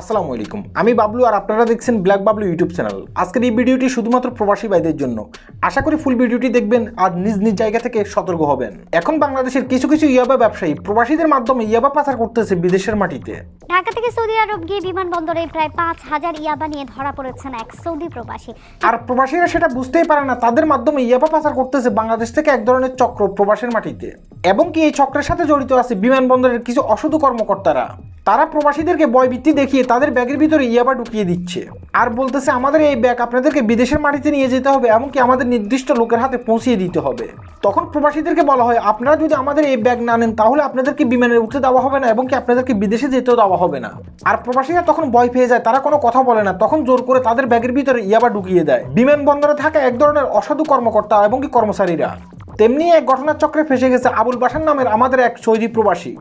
আসসালামু আলাইকুম। আমি বাবলু আর আপনারা দেখছেন ব্ল্যাক বাবলু ইউটিউব চ্যানেল। আজকের এই ভিডিওটি শুধুমাত্র প্রবাসী ভাইদের জন্য। আশা করি ফুল ভিডিওটি দেখবেন আর নিজ নিজ জায়গা থেকে সতর্ক হবেন। এখন বাংলাদেশের কিছু কিছু ইয়াবা ব্যবসায়ী প্রবাসীদের মাধ্যমে ইয়াবা পাচার করতেছে বিদেশের মাটিতে। ঢাকা থেকে সৌদি আরব গিয়ে বিমানবন্দরে প্রায় পাঁচ হাজার ইয়াবা নিয়ে ধরা পড়েছেন এক সৌদি প্রবাসী। আর প্রবাসীরা সেটা বুঝতেই পারে না তাদের মাধ্যমে ইয়াবা পাচার করতেছে বাংলাদেশ থেকে এক ধরনের চক্র প্রবাসের মাটিতে। এবং কি এই চক্রের সাথে জড়িত আছে বিমানবন্দরের কিছু অসাধু কর্মকর্তারা? তারা প্রবাসীদেরকে বয়বৃত্তি দেখিয়ে তাদের ব্যাগের ভিতরে ইয়াবা ঢুকিয়ে দিচ্ছে। আর বলতেছে, আমাদের এই ব্যাগ আপনাদেরকে বিদেশের মাটিতে নিয়ে যেতে হবে, এমনকি আমাদের নির্দিষ্ট লোকের হাতে পৌঁছিয়ে দিতে হবে। তখন প্রবাসীদেরকে বলা হয়, আপনারা যদি আমাদের এই ব্যাগ না নেন, তাহলে আপনাদেরকে বিমানে উঠতে দেওয়া হবে না এবং কি আপনাদেরকে বিদেশে যেতেও দেওয়া হবে না? আর প্রবাসীরা তখন ভয় পেয়ে যায়, তারা কোনো কথা বলে না। তখন জোর করে তাদের ব্যাগের ভিতরে ইয়াবা ঢুকিয়ে দেয়। বিমানবন্দরে থাকা এক ধরনের অসাধু কর্মকর্তা এবং কি কর্মচারীরা। তেমনি এক ঘটনার চক্রে ফেসে গেছে আবুল বাসার নামের আমাদের এক সৌদি প্রবাসী।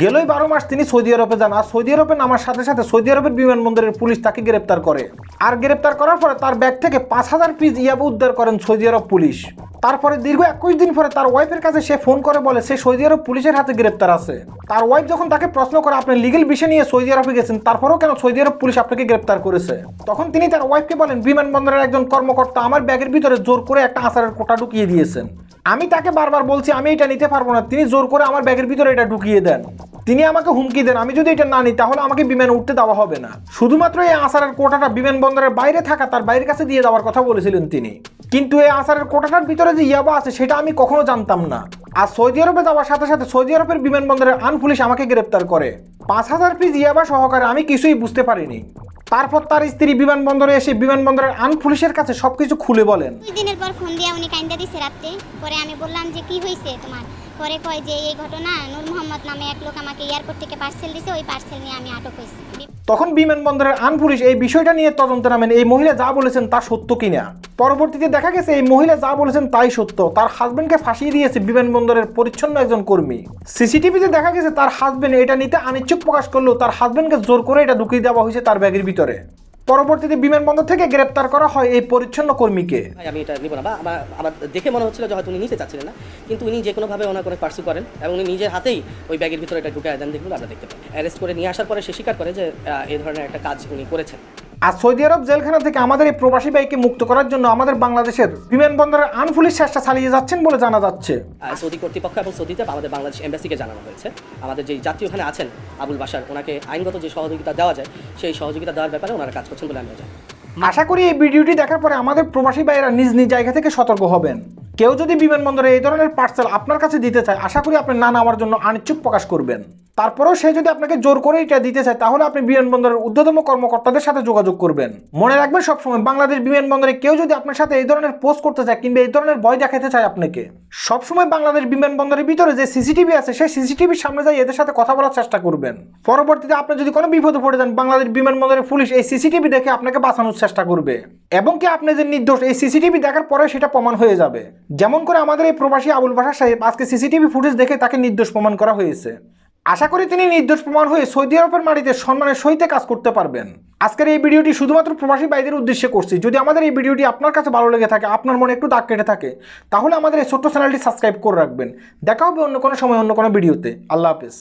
গেলই বারো মাস তিনি সৌদি আরবে যান আর সৌদি আরবে নামার সাথে সাথে সৌদি আরবের বিমানবন্দরের পুলিশ তাকে গ্রেপ্তার করে। আর গ্রেপ্তার করার পরে তার ব্যাগ থেকে পাঁচ হাজার পিস ইয়াবা উদ্ধার করেন সৌদি আরব পুলিশ। তারপরে দীর্ঘ একুশ দিন পরে তার ওয়াইফের কাছে সে ফোন করে বলে, সে সৌদি আরব পুলিশের হাতে গ্রেপ্তার আছে। তার ওয়াইফ যখন তাকে প্রশ্ন করে, আপনি লিগেল বিষয় নিয়ে সৌদি আরবে গেছেন, তারপরেও কেন সৌদি আরব পুলিশ আপনাকে গ্রেপ্তার করেছে? তখন তিনি তার ওয়াইফকে বলেন, বিমানবন্দরের একজন কর্মকর্তা আমার ব্যাগের ভিতরে জোর করে একটা আচারের কোটা ঢুকিয়ে দিয়েছেন। আমি তাকে বারবার বলছি, আমি এটা নিতে পারব না। তিনি জোর করে আমার ব্যাগের ভিতরে এটা ঢুকিয়ে দেন। তিনি আমাকে হুমকি দেন, আমি যদি এটা না নিই, তাহলে আমাকে বিমানে উঠতে দেওয়া হবে না। শুধুমাত্র এই আসারের কোটাটা বিমানবন্দরের বাইরে থাকা, তার বাইরের কাছে দিয়ে দেওয়ার কথা বলেছিলেন তিনি। কিন্তু এই আসারের কোটাটার ভিতরে যে ইয়াবা আছে, সেটা আমি কখনো জানতাম না। আর সৌদি আরবে যাওয়ার সাথে সাথে সৌদি আরবের বিমানবন্দরের আন পুলিশ আমাকে গ্রেপ্তার করে। পাঁচ হাজার পিস ইয়াবা সহকারে আমি কিছুই বুঝতে পারিনি। তারপর তার স্ত্রী বিমানবন্দরে এসে বিমানবন্দরের আন পুলিশের কাছে সবকিছু খুলে বলেন। দুই দিনের পর ফোন দিয়ে উনি কাইন্দা দিছে রাত্রে। পরে আমি বললাম যে, কি হয়েছে তোমার? পরে কয় যে এই ঘটনা, নূর মোহাম্মদ নামে এক লোক আমাকে এয়ারপোর্ট থেকে পার্সেল দিছে, ওই পার্সেল নিয়ে আমি আটক হয়েছি। তখন বিমানবন্দরের আন পুলিশ এই বিষয়টা নিয়ে তদন্তে নামেন, এই মহিলা যা বলেছেন তা সত্য কিনা? পরবর্তীতে দেখা গেছে, এই মহিলা যা বলেছেন তাই সত্য। তার হাজবেন্ডকে ফাঁসিয়ে দিয়েছে বিমানবন্দরের পরিচ্ছন্ন একজন কর্মী। সিসিটিভিতে দেখা গেছে, তার হাজবেন্ড এটা নিতে অনিচ্ছুক প্রকাশ করলেও তার হাজবেন্ডকে জোর করে এটা ঢুকিয়ে দেওয়া হয়েছে তার ব্যাগের ভিতরে। পরবর্তীতে বিমানবন্দর থেকে গ্রেপ্তার করা হয় এই পরিচ্ছন্ন কর্মীকে। আমি এটা নিব না। বা আমার আমার দেখে মনে হচ্ছিল যে হয়তো উনি নিতে চাচ্ছিলেন না। কিন্তু উনি যে কোনোভাবে ওনার করে পার্সু করেন এবং উনি নিজের হাতেই ওই ব্যাগের ভিতরে এটা ঢুকে দেন। দেখুন, আমরা দেখতে পাই। অ্যারেস্ট করে নিয়ে আসার পরে সে স্বীকার করে যে এই ধরনের একটা কাজ উনি করেছেন। আর সৌদি আরব জেলখানা থেকে আমাদের এই প্রবাসী ভাইকে মুক্ত করার জন্য আমাদের বাংলাদেশের বিমানবন্দরের আন পুলিশ চেষ্টা চালিয়ে যাচ্ছেন বলে জানা যাচ্ছে। সৌদি কর্তৃপক্ষ এবং সৌদিতে আমাদের বাংলাদেশ এম্বাসিকে জানানো হয়েছে। আমাদের যে যাত্রী ওখানে আছেন আবুল বাসার ওনাকে আইনগত যে সহযোগিতা দেওয়া যায় সেই সহযোগিতা দেওয়ার ব্যাপারে ওনারা কাজ করছেন বলে আমরা জানি। আশা করি এই ভিডিওটি দেখার পরে আমাদের প্রবাসী ভাইয়েরা নিজ নিজ জায়গা থেকে সতর্ক হবেন। কেউ যদি বিমানবন্দরে এই ধরনের পার্সেল আপনার কাছে দিতে চায় আশা করি আপনি না নেওয়ার জন্য আনিচ্ছুক প্রকাশ করবেন। তারপরেও সে যদি আপনাকে জোর করে এটা দিতে চায়, তাহলে আপনি বিমানবন্দরের ঊর্ধ্বতম কর্মকর্তাদের সাথে যোগাযোগ করবেন। মনে রাখবেন সবসময় বাংলাদেশ বিমানবন্দরে কেউ যদি আপনার সাথে এই ধরনের পোস্ট করতে চায় কিংবা এই ধরনের ভয় দেখাতে চায় আপনাকে, সবসময় বাংলাদেশ বিমানবন্দরের ভিতরে যে সিসিটিভি আছে, সেই সিসিটিভির সামনে যাই এদের সাথে কথা বলার চেষ্টা করবেন। পরবর্তীতে আপনি যদি কোনো বিপদে পড়ে যান, বাংলাদেশ বিমানবন্দরের পুলিশ এই সিসিটিভি দেখে আপনাকে বাঁচানোর চেষ্টা করবে। এবং কি আপনি যে নির্দোষ, এই সিসিটিভি দেখার পরে সেটা প্রমাণ হয়ে যাবে। যেমন করে আমাদের এই প্রবাসী আবুল বাসার সাহেব আজকে সিসিটিভি ফুটেজ দেখে তাকে নির্দোষ প্রমাণ করা হয়েছে। আশা করি তিনি নির্দোষ প্রমাণ হয়ে সৌদি আরবের মাটিতে সম্মানের সহিত কাজ করতে পারবেন। আজকের এই ভিডিওটি শুধুমাত্র প্রবাসী বাইদের উদ্দেশ্যে করছি। যদি আমাদের এই ভিডিওটি আপনার কাছে ভালো লেগে থাকে, আপনার মনে একটু দাগ কেটে থাকে, তাহলে আমাদের এই ছোট্ট চ্যানেলটি সাবস্ক্রাইব করে রাখবেন। দেখা হবে অন্য কোনো সময়, অন্য কোনো ভিডিওতে। আল্লাহ হাফেজ।